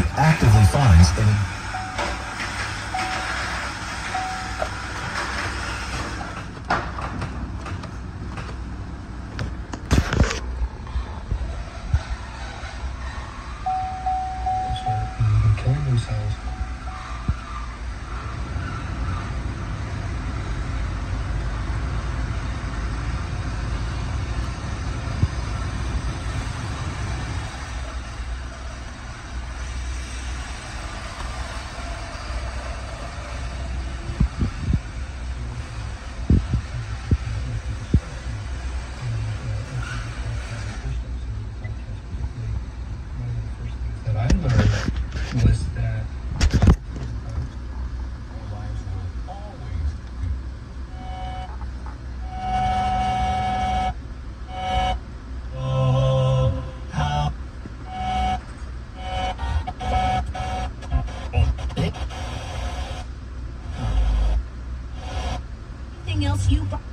agency actively finds any. else you buy.